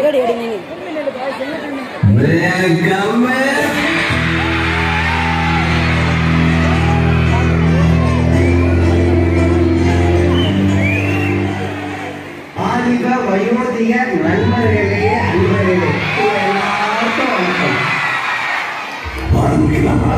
Eddy eddy நீங்க ஆதிக வயோதிக நண்பர்களே அன்பர்களே உங்கள் எல்லாருக்கும் வணக்கம் ஆரம்பிக்கலாமா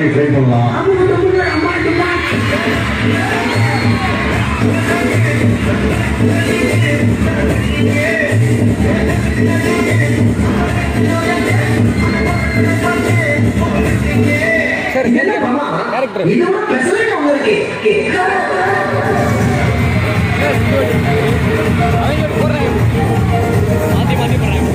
மாதிரி ட்ரை பண்ணலாம். சார் கேரக்டர் இது ஒரு பெசலைட் மாத்தி மாத்தி போடுறாங்க.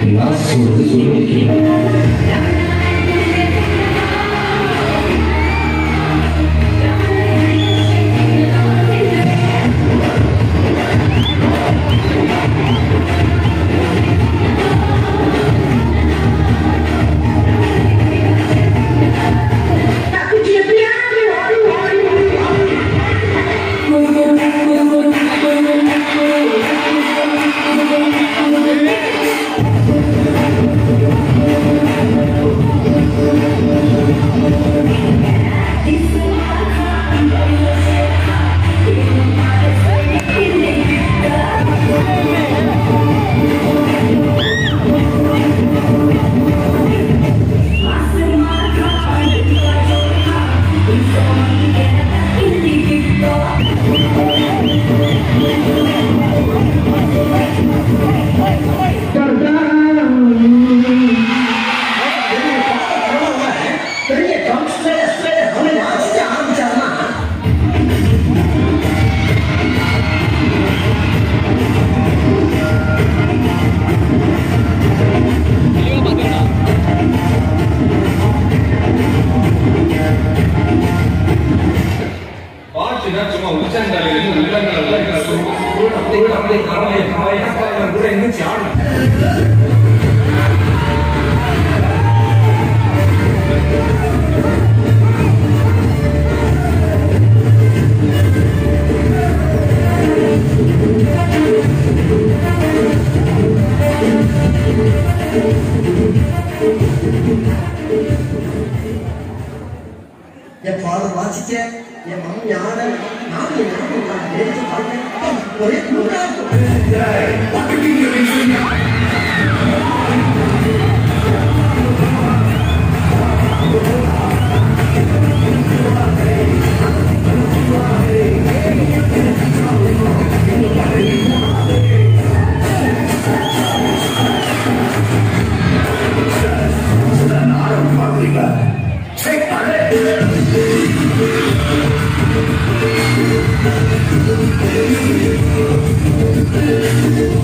Yeah. Get part of the logic yet? Dạ, và bọn nhỏ đó nhỏ gì nhỏ gì mà để cho khỏi cái quỷ cũng ra.